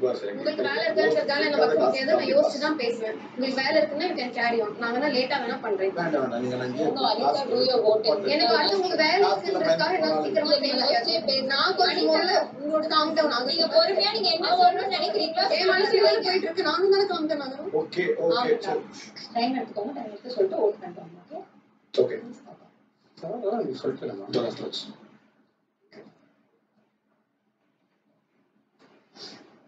உங்களுக்கு வேலை இருக்கான்றதால நான் யோசிச்சு தான் பேசுவேன். உங்களுக்கு வேலை இருக்குன்னா யூ கேன் கேரி ஆன் நான் வேணா லேட்டா வேணா பண்றேன். எனக்கு உங்களுக்கு வேலை இருக்குன்றதுக்காக சீக்கிரமா நான் கொஞ்சம் உங்களோட காம் டவுன் நீங்க பொறுமையா நீங்க என்ன சொல்லணும்னு நினைக்கிறீங்களோ? என் மனசுல போயிட்டு இருக்கு. நானும் தானே காம் டவுன் ஆகணும்? ஓகே ஓகே சரி டைம் எடுத்துக்கோங்க. டைம் எடுத்து சொல்லிட்டு ஓட் பண்ணிட்டு ஓகே பரவாயில்ல, நீங்க சொல்லிட்டு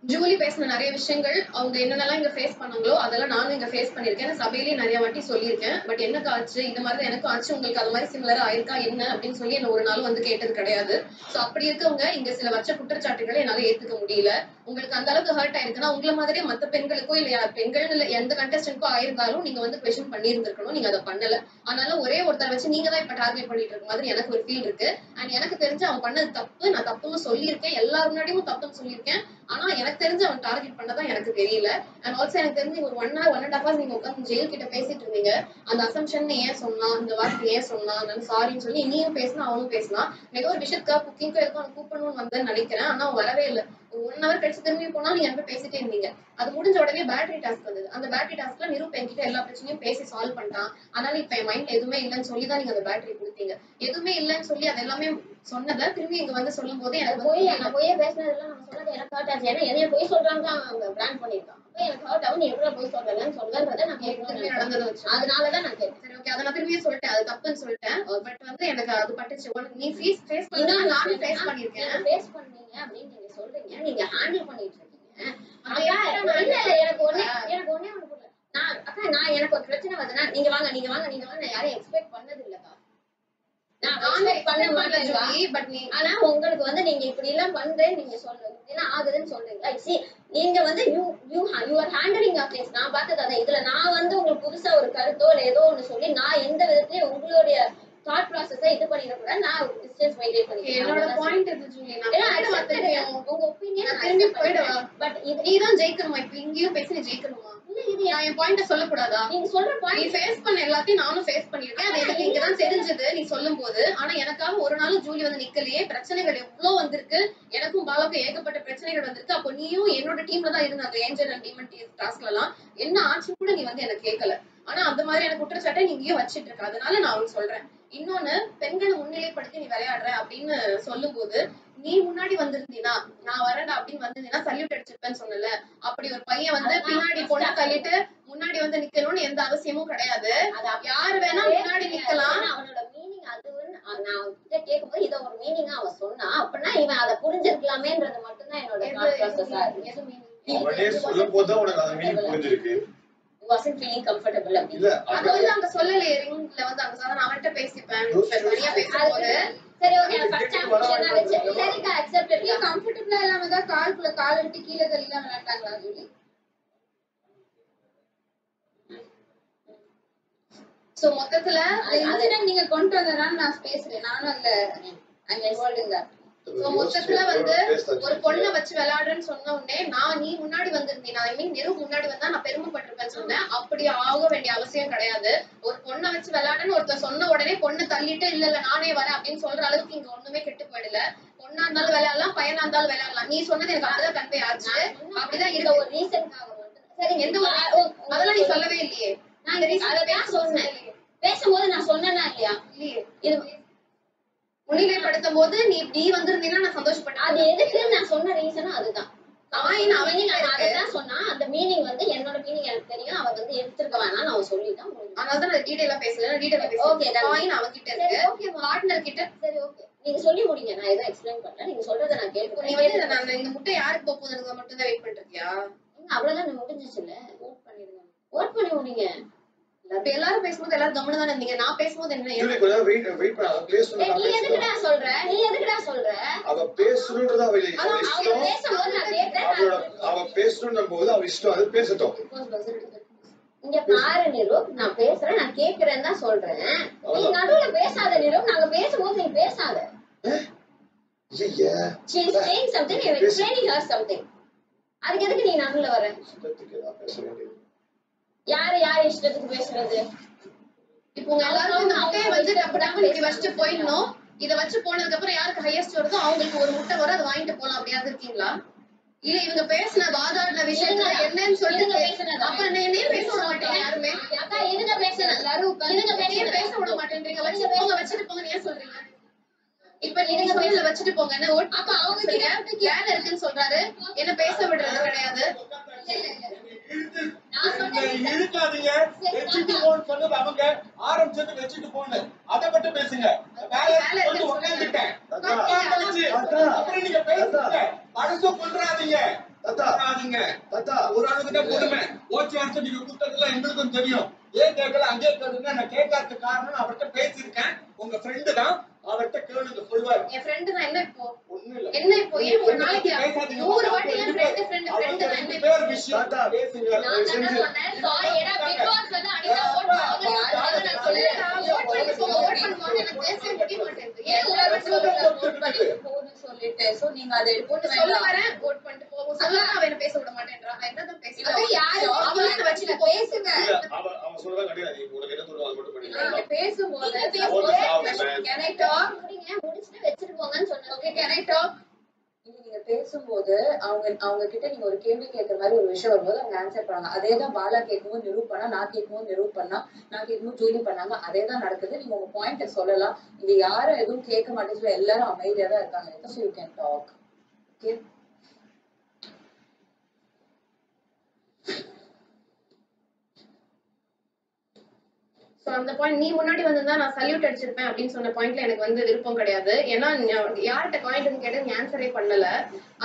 ஜூலி பேசின நிறைய விஷயங்கள் அவங்க என்னென்னலாம் இங்க ஃபேஸ் பண்ணாங்களோ அதெல்லாம் நானும் இங்க ஃபேஸ் பண்ணிருக்கேன் சபையிலேயே நிறைய வாட்டி சொல்லியிருக்கேன். பட் எனக்கு ஆச்சு இந்த மாதிரி தான் எனக்கும் ஆச்சு. உங்களுக்கு அது மாதிரி சிமிலரா ஆயிருக்கா என்ன அப்படின்னு சொல்லி என்ன ஒரு நாள் வந்து கேட்டது கிடையாது. சோ அப்படி இருக்கவங்க இங்க சில வச்ச குற்றச்சாட்டுகளை என்னால ஏத்துக்க முடியல. உங்களுக்கு அந்த அளவுக்கு ஹர்ட் ஆயிருக்குன்னா உங்களை மாதிரியே மத்த பெண்களுக்கோ இல்ல யார் பெண்கள் இல்ல எந்த கண்டஸ்டன்ட்க்கோ ஆயிருந்தாலும் நீங்க வந்து கொஸ்டின் பண்ணியிருந்திருக்கணும். நீங்க அதை பண்ணல. அதனால ஒரே ஒருத்தர் வச்சு நீங்க தான் இப்ப டார்கெட் பண்ணிட்டு இருக்க மாதிரி எனக்கு ஒரு ஃபீல் இருக்கு. அண்ட் எனக்கு தெரிஞ்சு அவன் பண்ணது தப்பு. நான் தப்புன்னு சொல்லியிருக்கேன். எல்லார் முன்னாடியும் தப்புன்னு சொல்லியிருக்கேன். ஆனா எனக்கு தெரிஞ்சு அவன் டார்கெட் பண்ணதான் எனக்கு தெரியல. அண்ட் ஆல்சோ எனக்கு தெரிஞ்சு ஒரு one hour one and hour நீங்க உட்காந்து ஜெயில் கிட்ட பேசிட்டு இருந்தீங்க. அந்த அசம்ஷன் ஏன் சொன்னா இந்த வார்த்தை ஏன் சொன்னா நான் சாரின்னு சொல்லி நீயும் பேசினா அவனும் பேசினா. ஏதோ ஒரு விஷயத்துக்காக குக்கிங்க்கு எதுக்கும் அவன் கூப்பிடணும்னு வந்தேன்னு நினைக்கிறேன். ஆனா அவன் வரவே இல்லை. ஒன் ஹவர் கழிச்சு திரும்பி போனா நீங்க என்கிட்ட பேசிட்டே இருந்தீங்க. அது முடிஞ்ச உடனே பேட்டரி டாஸ்க் வந்தது. அந்த பேட்டரி டாஸ்க்ல நிரூப் என்கிட்ட எல்லா பிரச்சனையும் பேசி சால்வ் பண்ணிட்டான். அதனால இப்ப என் மைண்ட்ல எதுவுமே இல்லைன்னு சொல்லி தான் நீங்க அந்த பேட்டரி கொடுத்தீங்க. எதுவுமே இல்லைன்னு சொல்லி அது எல்லாமே சொன்னதை திரும்பி இங்க வந்து சொல்லும் போது எனக்கு போய் நான் போய் பேசினதெல்லாம் நம்ம சொன்னது எனக்கு ஹர்ட் ஆச்சு. ஏன்னா என்னைய போய் சொல்றாங்க தான் அவங்க பிளான் பண்ணிருக்கான் அப்ப எனக்கு ஹர்ட் ஆகும். நீ எப்படி போய் சொல்றேன்னு சொல்றேன்றதை நான் கேட்கணும். நடந்ததை வச்சு. அதனாலதான் நான் கேட்டேன். சரி ஓகே அதை நான் திரும்பியும் சொல்லிட்டேன். அது தப்புன்னு சொல்லிட்டேன். பட் வந்து எனக்கு அது பட்டுச்சு. உனக்கு நீ ஃபேஸ் ஃபேஸ் பண்ணா நானும் ஃபேஸ் பண்ணிருக்கேன். ஃபேஸ் பண்ணீங்க அப்படின்னு சொல்றீங்க. நீங்க ஹேண்டில் பண்ணிட்டு இருக்கீங்க. எனக்கு ஒண்ணே. எனக்கு ஒண்ணே ஒண்ணு புரியல. நான் அக்கா நான் எனக்கு ஒரு பிரச்சனை வருதுன்னா நீங்க வாங்க நீங்க வாங்க நீங்க வாங்க நான் யாரையும் எக்ஸ்பெக்ட் பண்ணது இல்லக்கா ஆனா உங்களுக்கு வந்து நீங்க இப்படி எல்லாம் பண்றேன் நீங்க சொல்றீங்க இதெல்லாம் ஆகுதுன்னு சொல்றீங்க சி நீங்க வந்து you you you are handling of things நான் பார்த்தது அதான். இதுல நான் வந்து உங்களுக்கு புதுசா ஒரு கருத்தோ இல்ல ஏதோ ஒண்ணு சொல்லி நான் எந்த விதத்துலயும் உங்களுடைய தாட் ப்ராசஸ இது பண்ணிடக்கூடாது. நான் டிஸ்டன்ஸ் மெயின்டைன் Okay, என்னோட பாயிண்ட் இது ஜூலி நான் ஏன்னா போயிட்டு accept வந்துருக்கேன். பண்ணுங்க. உங்க ஒப்பீனியன் நான் திரும்பி போயிடவா? பட் இது நீ தான் ஜெயிக்கணுமா? இப்ப இங்கேயும் பேசி நீ ஜெயிக்கணுமா? நான் என் பாயிண்ட சொல்லக்கூடாதா? நீங்க சொல்ற நீ ஃபேஸ் பண்ண எல்லாத்தையும் நானும் ஃபேஸ் பண்ணிருக்கேன் அது எனக்கு இங்கதான் தெரிஞ்சது நீ சொல்லும் போது ஆனா எனக்காக ஒரு நாள் ஜூலி வந்து நிக்கலையே. பிரச்சனைகள் எவ்வளவு வந்திருக்கு? எனக்கும் பாலாவுக்கும் ஏகப்பட்ட பிரச்சனைகள் வந்திருக்கு. அப்போ நீயும் என்னோட டீம்ல தான் இருந்த அந்த ஏஞ்சல் அண்ட் டீமன் டாஸ்க்ல எல்லாம் என்ன ஆச்சுன்னு கூட நீ வந்து எனக்கு கேட்கல ஆனா அந்த மாதிரியான குற்றச்சாட்டை நீ இங்கேயும் வச்சிட்டு இருக்க. அதனால நான் உனக்கு சொல்றேன். இன்னொன்னு பெண்களை முன்னிலைப்படுத்தி நீ விளையாடுற அப்படின்னு சொல்லும் போது நீ முன்னாடி வந்திருந்தீனா நான் வரேன்டா அப்படின்னு வந்திருந்தீனா சல்யூட் அடிச்சிருப்பேன்னு சொன்னல அப்படி ஒரு பையன் வந்து பின்னாடி பொண்ணை தள்ளிட்டு முன்னாடி வந்து நிக்கணும்னு எந்த அவசியமும் கிடையாது. யாரு வேணா முன்னாடி நிக்கலாம். அவனோட மீனிங் அதுன்னு அஹ் நான் அவன்கிட்ட கேட்கும்போது இத ஒரு மீனிங்கா அவன் சொன்னா அப்படின்னா இவன் அதை புரிஞ்சிருக்கலாமேன்றது மட்டும்தான் என்னோட சொல்லும் போது உனக்கு அந்த மீனிங் புரிஞ்சிருக்கு. Wasn't feeling comfortable. அப்படின்னு. அது வந்து அங்க சொல்லலையே ரிங்ல வந்து அங்க சொன்னா நான் அவன்கிட்ட பேசிப்பேன். தனியா பேசும்போது சரி ஓகே ஃபர்ஸ்ட் வச்சு நீ கம்ஃபர்டபிளா இல்லாம தான் காலுக்குள்ள கால் எடுத்து கீழே தள்ளிலாம் விளையாண்டாங்களா ஜூலி சோ மொத்தத்துல அந்த இன்சிடென்ட் நீங்க கொண்டு வந்ததுனால நான் பேசுறேன். நானும் அதுல I involve in that So, மொத்தத்துல வந்து ஒரு பொண்ணை வச்சு விளையாடுறேன்னு சொன்ன உடனே நான் நீ முன்னாடி வந்திருந்தீங்க ஐ மீன் நிரு முன்னாடி வந்தா நான் பெருமைப்பட்டிருப்பேன்னு சொன்னேன். அப்படி ஆக வேண்டிய அவசியம் கிடையாது. ஒரு பொண்ணை வச்சு விளையாடுன்னு ஒருத்தர் சொன்ன உடனே பொண்ணை தள்ளிட்டு இல்ல இல்ல நானே வரேன் அப்படின்னு சொல்ற அளவுக்கு இங்க ஒண்ணுமே கெட்டு போயிடல. பொண்ணா இருந்தாலும் விளையாடலாம் பையனா இருந்தாலும் விளையாடலாம். நீ சொன்னது எனக்கு அப்படிதான் கன்வே ஆச்சு. அப்படிதான் இருக்கு. ஒரு ரீசன்க்காக சரி எந்த ஒரு அதெல்லாம் நீ சொல்லவே இல்லையே. நான் இந்த சொல்லலையே. பேசும்போது நான் சொன்னேனா இல்லையா? இல்லையே. இது முன்னிலைப்படுத்தும் போது நீ நீ வந்திருந்தீங்கன்னா நான் சந்தோஷப்பட்டேன். அது எதுக்கு நான் சொன்ன ரீசனும் அதுதான். ஆயின் அவன் அதைதான் சொன்னா அந்த மீனிங் வந்து என்னோட மீனிங் எனக்கு தெரியும் அவ வந்து எடுத்திருக்க வேணாம் அவன் சொல்லிட்டான் முடிஞ்சுது. அதனால தான் நான் டீடைலா பேசல டீடைலா பேசுறேன். done. காயின் அவன் கிட்ட சரி இருக்கு ஓகே பார்ட்னர் கிட்ட. சரி ஓகே நீங்க சொல்லி முடிங்க நான் எதுவும் எக்ஸ்பிளைன் பண்ணல நீங்க சொல்றத நான் இப்போ நீ வந்து நான் இந்த முட்டை யாருக்கு போக போகுதுன்னு மட்டும் தான் வெயிட் பண்ணிட்டு இருக்கியா அவ்வளவுதான் முடிஞ்சிச்சுல ஓட் பண்ணிடுங்க. ஓட் பண்ணி முடிங்க. இப்ப எல்லாரும் பேசும்போது எல்லாரும் கவனம் தானே இருந்தீங்க. நான் பேசும்போது என்ன? ஜூலி கொஞ்ச நேரம் வெயிட் வெயிட் பண்ண. அவ பேசணும் ஏய், நீ எதுக்குடா சொல்ற? நீ எதுக்குடா சொல்ற? அவ பேசணுன்றது அவ அவ அவங்க இஷ்டம். பேசும்போது நான் கேட்டேன் அவளோட அவ பேசணும் போது அவ இஷ்டம். அது பேசட்டும். இங்க பாரு நிரூப் நான் பேசுறேன். நான் கேக்குறேன்னு தான் சொல்றேன். நீ நடுவுல பேசாத நிரூப் நாங்க பேசும்போது நீ பேசாத. she is saying something. you're explaining her something. அதுக்கு எதுக்கு நீ நடுவுல வர இஷ்டத்துக்கு ஏதாவது பேச வேண்டியது யாரு யார் இஷ்டத்துக்கு பேசுறது? இப்போ இந்த முட்டையை வந்து டப்பு டப்பு இப்படி வச்சுட்டு போயிடணும். இத வச்சு போனதுக்கு அப்புறம் யாருக்கு ஹையஸ்ட் வருதோ அவங்களுக்கு ஒரு முட்டை வரும் அதை வாங்கிட்டு போலாம். அப்படியாவது இருக்கீங்களா? இல்ல இவங்க பேசின வாதாடின விஷயத்துல என்னன்னு சொல்லிட்டு இருங்க, பேசுனது. அப்ப என்ன என்னையும் பேச விட மாட்டீங்க யாருமே? அக்கா இருங்க பேசுறேன் எல்லாரும் என்னையும் பேச விட மாட்டேன்றீங்க. வச்சு போங்க வச்சுட்டு போங்கன்னு ஏன் சொல்றீங்க? இப்ப நீங்க வச்சுட்டு போங்க. என்ன அப்ப அவங்க வேலை இருக்குன்னு சொல்றாரு. என்ன பேச விடுறது கிடையாது. இழுக்காதீங்க வச்சுட்டு போன்னு சொன்னது அவங்க. ஆரம்பிச்சது வச்சுட்டு போன்னு. அதை மட்டும் பேசுங்க. வேலை வந்து. தாத்தா. அப்புறம் நீங்க பேசுங்க. மனசு கொள்றாதீங்க தாத்தா. ஒரு அளவுக்கு பொறுமை ஓச்சு வருஷம் நீங்க கொடுத்ததெல்லாம் எங்களுக்கும் தெரியும். ஏன் கேட்கல அங்கே கேளுங்க. நான் கேட்காததுக்கு காரணம் அவர்கிட்ட பேசியிருக்கேன். உங்க ஃப்ரெண்டு தான். அவர்கிட்ட கேளுங்க சொல்வார் என் ஃப்ரெண்டு தான் என்ன இப்போ? ஒண்ணும் இல்ல. என்ன இப்போ? ஏன் ஒரு நாளைக்கு. நூறு வாட்டி என் ரெண்டு ஃப்ரெண்டு பேர் ஃப்ரெண்டு ஃப்ரெண்டு தான் என்ன பேர் விஷயம் தாத்தா. பேசுங்க. நான் தானே சொன்னேன். சாரி ஏன்னா பிக் பாஸ் வந்து அனிதா ஓட் பண்ணுவாங்க நான் சொல்லுறேன் ஓட் பண்ணி போங்க ஓட் பண்ணுவாங்க. எனக்கு பேசவே முடிய மாட்டேங்குது. ஏன் எல்லாரும் ஓட் சொல்லுங்க, சொல்லுங்க. vote பண்ணிட்டு போன்னு சொல்லிட்டு. So நீங்க அதை ஒண்ணு சொல்ல. வரேன். ஓட் பண்ணிட்டு போவோம் சொல்ல அவன் என்ன பேச விட மாட்டேன்றான் நான் என்னதான் பேசுறேன். அது யாரு? அவளும் என்ன வச்சுட்டு பேசுங்க அவ அவ சொல்றதா கிடையாது. பேசும்போது Vote is out, man. can I talk? முடிங்க முடிச்சுட்டு வச்சுட்டு போங்கன்னு சொன்னேன். Okay can I talk? இது நீங்க பேசும்போது அவங்க அவங்க கிட்ட நீங்க ஒரு கேள்வி கேட்கற மாதிரி ஒரு விஷயம் வரும்போது அவங்க ஆன்சர் பண்ணாங்க அதே தான் பாலா கேட்கும்போது நிரூப் பண்ணா நான் கேட்கும்போது நிரூப் பண்ணா நான் கேட்கும்போது ஜூலி பண்ணாங்க. அதே தான் நடக்குது. நீங்க உங்க பாயிண்ட சொல்லலாம். இங்க யாரும் எதுவும் கேட்க சொல்லி எல்லாரும் அமைதியா தான் இருக்காங்க. So you can talk okay so அந்த பாயிண்ட் நீ முன்னாடி வந்திருந்தா நான் சல்யூட் அடிச்சிருப்பேன் அப்படின்னு சொன்ன பாயிண்ட்ல எனக்கு வந்து விருப்பம் கிடையாது. ஏன்னா யார்கிட்ட காயின் கேட்டு நீ ஆன்சரே பண்ணல.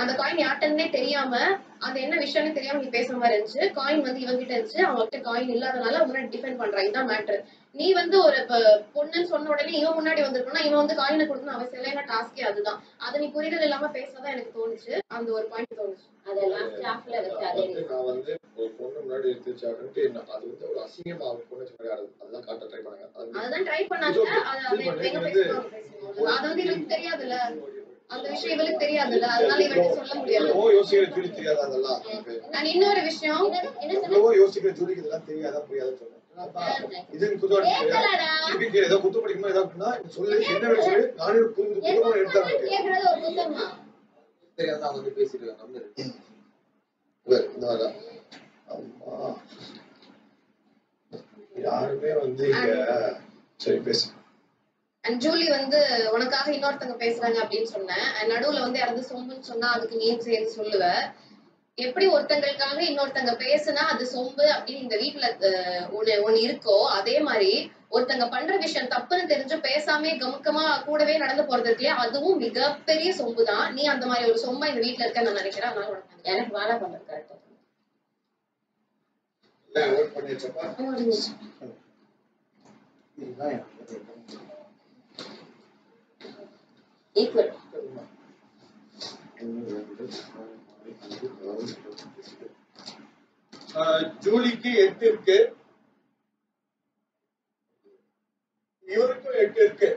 அந்த காயின் யார்கிட்டன்னே தெரியாம அது என்ன விஷயம்னு தெரியாம நீ பேசுற மாதிரி இருந்துச்சு. காயின் வந்து இவங்க கிட்ட இருந்துச்சு. அவங்ககிட்ட காயின் இல்லாதனால முன்னாடி டிஃபெண்ட் பண்றான் இதான் மேட்ரு நீ வந்து ஒரு பொண்ணுன்னு சொன்ன உடனே இவன் முன்னாடி வந்திருக்கணும் இவன் வந்து காயினை அவசியம் இல்லை. ஏன்னா டாஸ்கே அதுதான். அது நீ புரிதல் இல்லாம பேசாதான் எனக்கு தோணுச்சு. அந்த ஒரு பாயிண்ட் தோணுச்சு. அதெல்லாம் ஸ்டாஃப்ல வந்து நான் வந்து ஒரு பொண்ணு முன்னாடி அது வந்து ஒரு அசிங்கமா பொண்ணு வச்சு அதெல்லாம் காட்ட ட்ரை பண்ணாங்க. அது அதுதான் ட்ரை பண்ணாங்க. அது வந்து இவளுக்கு தெரியாதுல்ல. அந்த விஷயம் இவளுக்கு தெரியாதுல்ல. அதனால இவளுக்கு சொல்ல முடியாது. எவ்வளவோ யோசிக்கிற ஜூலி தெரியாதா அதெல்லாம் நான் இன்னொரு விஷயம். என்னது என்ன சொன்ன? எவ்வளவோ யோசிக்கிற ஜூலிக்கு இதெல்லாம் தெரியாதா புரியாதுன்னு சொன்னேன் இது நீ குத்து கேட்கலடா இதுக்கு ஏதோ குத்து படிக்குமா ஏதோ அப்படின்னா சொல்லு என்ன சொல்லு நானே ஒரு புது புது புது எடுத்து தரேன் கேக்குறது ஒரு குத்தமா தெரியாத அவங்க வந்து பேசிட்டு இருக்காங்க அம்மா. யாருமே வந்து இங்க சரி பேசு. அண்ட் ஜூலி வந்து உனக்காக இன்னொருத்தங்க பேசுறாங்க அப்படின்னு சொன்னேன். நடுவுல வந்து யாராவது சொம்புன்னு சொன்னா அதுக்கு நீ சேர்த்து சொல்லுவ. எப்படி ஒருத்தங்களுக்காக இன்னொருத்தங்க பேசுனா அது சொம்பு அப்படின்னு இந்த வீட்டுல ஒண்ணு ஒண்ணு இருக்கோ அதே மாதிரி ஒருத்தங்க பண்ற விஷயம் தப்புன்னு தெரிஞ்சு பேசாமே கமுக்கமா கூடவே நடந்து போறது இல்லையா? அதுவும் மிகப்பெரிய சொம்பு தான் நீ அந்த மாதிரி ஒரு சொம்பா இந்த வீட்டுல இருக்க நான் நினைக்கிறேன். அதனால எனக்கு வேலை பண்றது கரெக்டா இல்ல ஓட் பண்ணிடுச்சப்பா இதுதான் எனக்கு ஈக்குவல் ஆஹ் ஜூலிக்கு எட்டு இருக்கு இவருக்கும் எட்டு இருக்கு